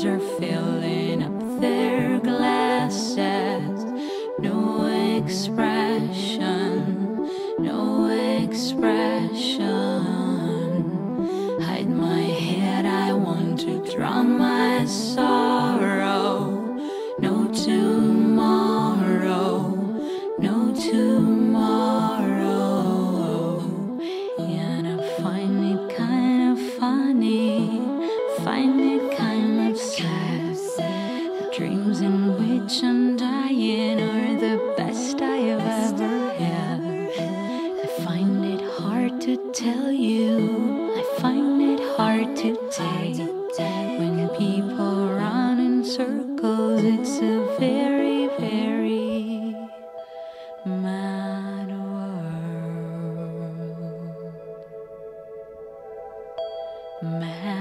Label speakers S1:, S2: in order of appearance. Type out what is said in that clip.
S1: pleasure feeling. People run in circles. It's a very, very mad world. Mad.